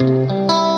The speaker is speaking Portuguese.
Música